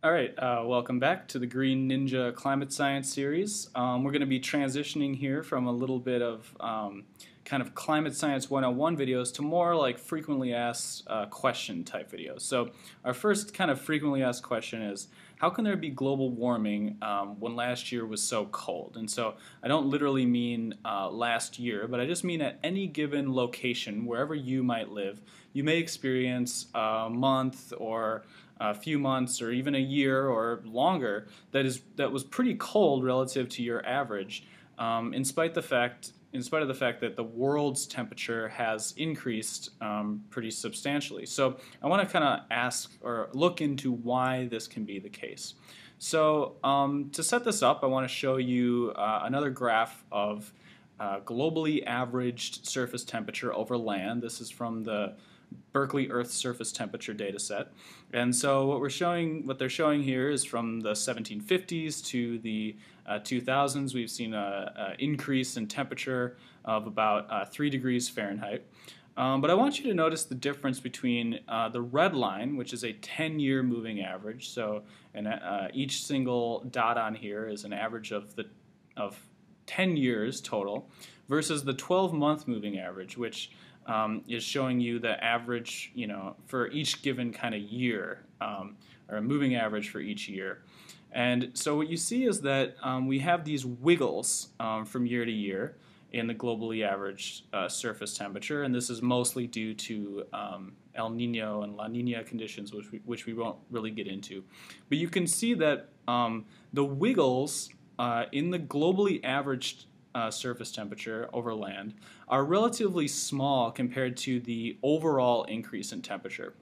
All right, uh, welcome back to the Green Ninja Climate Science series. Um, we're going to be transitioning here from a little bit of um, kind of climate science 101 videos to more like frequently asked uh, question type videos. So our first kind of frequently asked question is, how can there be global warming um, when last year was so cold? And so I don't literally mean uh, last year, but I just mean at any given location, wherever you might live, you may experience a month or a few months or even a year or longer that is that was pretty cold relative to your average, um, in spite the fact in spite of the fact that the world's temperature has increased um, pretty substantially. So I want to kind of ask or look into why this can be the case. So um, to set this up, I want to show you uh, another graph of uh, globally averaged surface temperature over land. This is from the Berkeley Earth surface temperature data set. And so what we're showing, what they're showing here is from the 1750s to the uh, 2000s, we've seen an increase in temperature of about uh, 3 degrees Fahrenheit. Um, but I want you to notice the difference between uh, the red line, which is a 10-year moving average. So and, uh, each single dot on here is an average of the of 10 years total, versus the 12-month moving average, which um, is showing you the average, you know, for each given kind of year, um, or a moving average for each year. And so what you see is that um, we have these wiggles um, from year to year in the globally averaged uh, surface temperature, and this is mostly due to um, El Nino and La Nina conditions, which we, which we won't really get into. But you can see that um, the wiggles uh, in the globally averaged uh, surface temperature over land are relatively small compared to the overall increase in temperature.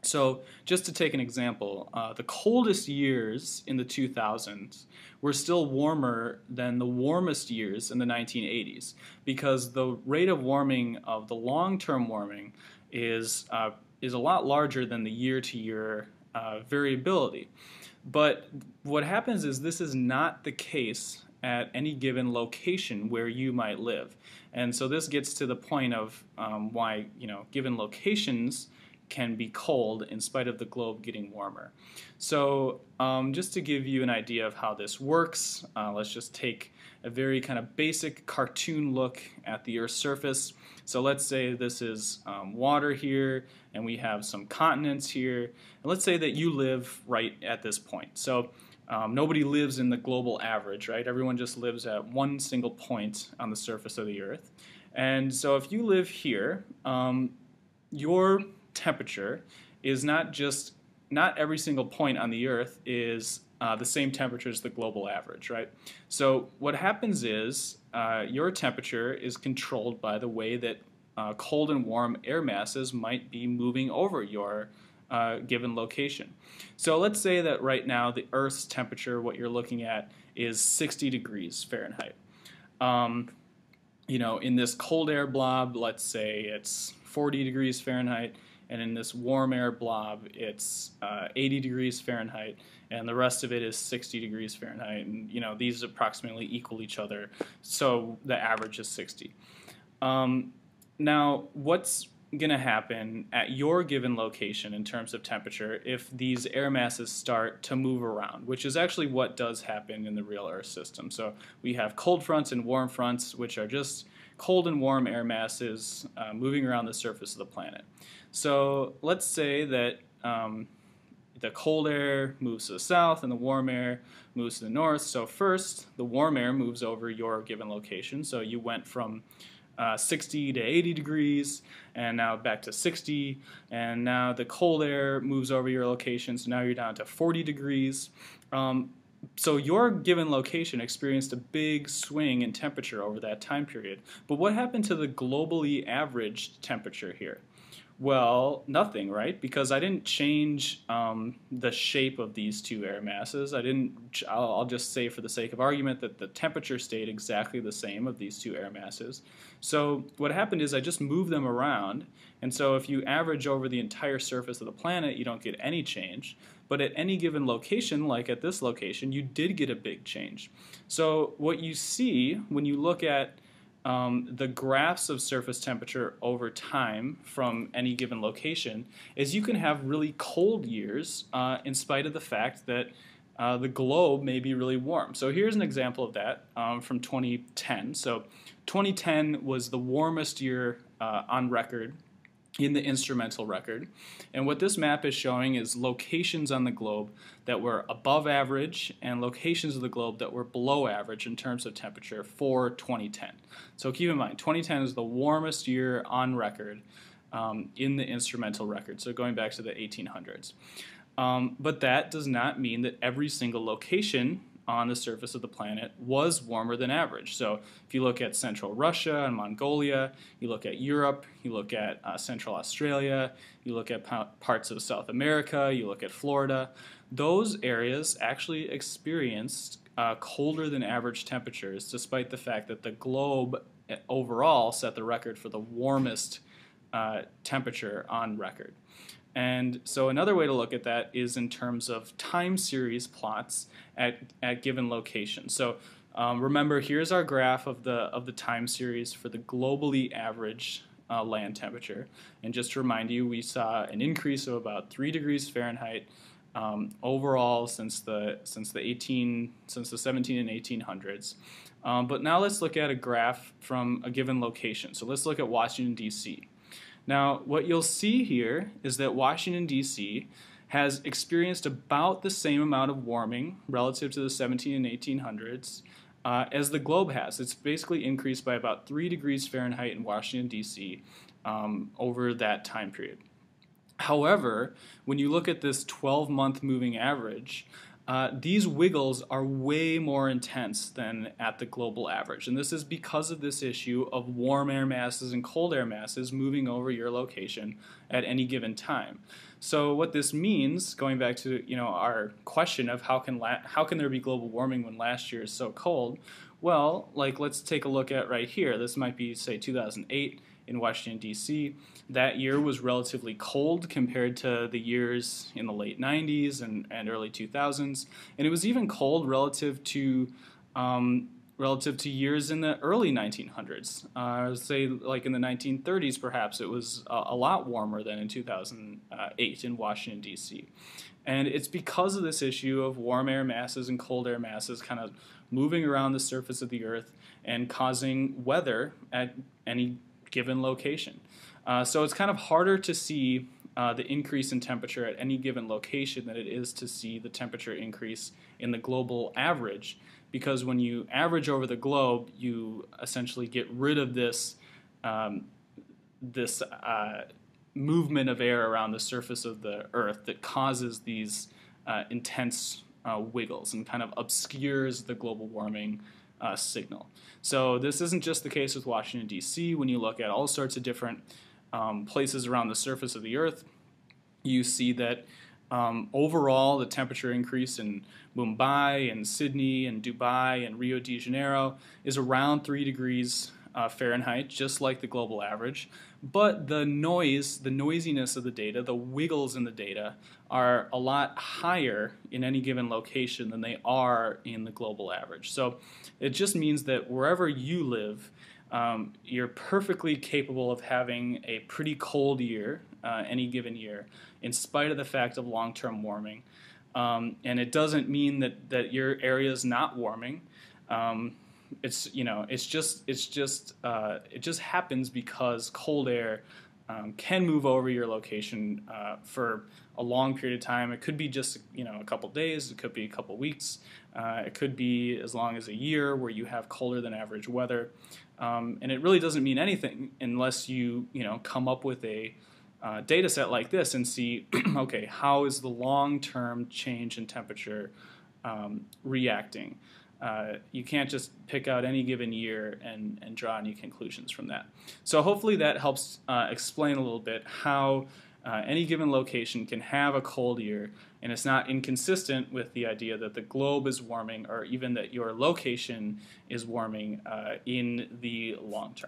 So, just to take an example, uh, the coldest years in the 2000s were still warmer than the warmest years in the 1980s because the rate of warming of the long term warming is, uh, is a lot larger than the year to year variability. But what happens is this is not the case at any given location where you might live. And so this gets to the point of um, why, you know, given locations can be cold in spite of the globe getting warmer. So um, just to give you an idea of how this works, uh, let's just take a very kind of basic cartoon look at the Earth's surface. So let's say this is um, water here, and we have some continents here. And let's say that you live right at this point. So um, nobody lives in the global average, right? Everyone just lives at one single point on the surface of the Earth. And so if you live here, um, your temperature is not just, not every single point on the Earth is uh, the same temperature as the global average, right? So what happens is uh, your temperature is controlled by the way that uh, cold and warm air masses might be moving over your uh, given location. So let's say that right now the Earth's temperature, what you're looking at, is 60 degrees Fahrenheit. Um, you know, in this cold air blob, let's say it's 40 degrees Fahrenheit, and in this warm air blob, it's uh, 80 degrees Fahrenheit, and the rest of it is 60 degrees Fahrenheit. And you know, these approximately equal each other, so the average is 60. Um, now, what's going to happen at your given location in terms of temperature if these air masses start to move around, which is actually what does happen in the real Earth system. So we have cold fronts and warm fronts, which are just cold and warm air masses uh, moving around the surface of the planet. So let's say that um, the cold air moves to the south and the warm air moves to the north. So first, the warm air moves over your given location. So you went from uh, 60 to 80 degrees, and now back to 60, and now the cold air moves over your location, so now you're down to 40 degrees. Um, so your given location experienced a big swing in temperature over that time period. But what happened to the globally averaged temperature here? Well, nothing, right? Because I didn't change um, the shape of these two air masses. I didn't, I'll, I'll, just say for the sake of argument that the temperature stayed exactly the same of these two air masses. So what happened is I just moved them around. And so if you average over the entire surface of the planet, you don't get any change. But at any given location, like at this location, you did get a big change. So what you see when you look at um, the graphs of surface temperature over time from any given location is you can have really cold years uh, in spite of the fact that uh, the globe may be really warm. So here's an example of that um, from 2010. So 2010 was the warmest year uh, on record in the instrumental record. And what this map is showing is locations on the globe that were above average and locations of the globe that were below average in terms of temperature for 2010. So keep in mind, 2010 is the warmest year on record um, in the instrumental record, so going back to the 1800s. Um, but that does not mean that every single location on the surface of the planet was warmer than average. So if you look at central Russia and Mongolia, you look at Europe, you look at uh, central Australia, you look at parts of South America, you look at Florida, those areas actually experienced uh, colder than average temperatures despite the fact that the globe eh, overall set the record for the warmest uh, temperature on record. And so another way to look at that is in terms of time series plots at, at given locations. So um, remember, here's our graph of the, of the time series for the globally average uh, land temperature. And just to remind you, we saw an increase of about 3 degrees Fahrenheit um, overall since the, since the 18, since the 17 and 1800s. Um, but now let's look at a graph from a given location. So let's look at Washington, D.C. Now, what you'll see here is that Washington, D.C. has experienced about the same amount of warming relative to the 17 and 1800s uh, as the globe has. It's basically increased by about 3 degrees Fahrenheit in Washington, D.C. Um, over that time period. However, when you look at this 12 month moving average, uh, these wiggles are way more intense than at the global average. And this is because of this issue of warm air masses and cold air masses moving over your location at any given time. So what this means, going back to you know our question of how can how can there be global warming when last year is so cold? Well, like let's take a look at right here. This might be say 2008 in Washington, D.C. That year was relatively cold compared to the years in the late 90s and, and early 2000s. And it was even cold relative to um, relative to years in the early 1900s. Uh, I would say, like in the 1930s, perhaps it was a, a, lot warmer than in 2008 in Washington, D.C. And it's because of this issue of warm air masses and cold air masses kind of moving around the surface of the Earth and causing weather at any given location. Uh, so it's kind of harder to see uh, the increase in temperature at any given location than it is to see the temperature increase in the global average because when you average over the globe, you essentially get rid of this um, this uh, movement of air around the surface of the Earth that causes these uh, intense uh, wiggles and kind of obscures the global warming uh, signal. So this isn't just the case with Washington, D.C. When you look at all sorts of different um, places around the surface of the Earth, you see that um, overall the temperature increase in Mumbai and Sydney and Dubai and Rio de Janeiro is around 3 degrees uh, Fahrenheit, just like the global average. But the noise, the noisiness of the data, the wiggles in the data are a lot higher in any given location than they are in the global average. So it just means that wherever you live, um, you're perfectly capable of having a pretty cold year uh, any given year, in spite of the fact of long-term warming. Um, and it doesn't mean that, that your area is not warming. Um, it's you know it's just it's just uh, it just happens because cold air um, can move over your location uh, for a long period of time. It could be just you know a couple days. It could be a couple weeks. Uh, it could be as long as a year where you have colder than average weather. Um, and it really doesn't mean anything unless you you know come up with a uh, data set like this and see okay how is the long-term change in temperature um, reacting. Uh, you can't just pick out any given year and, and draw any conclusions from that. So hopefully that helps uh, explain a little bit how uh, any given location can have a cold year and it's not inconsistent with the idea that the globe is warming or even that your location is warming uh, in the long term.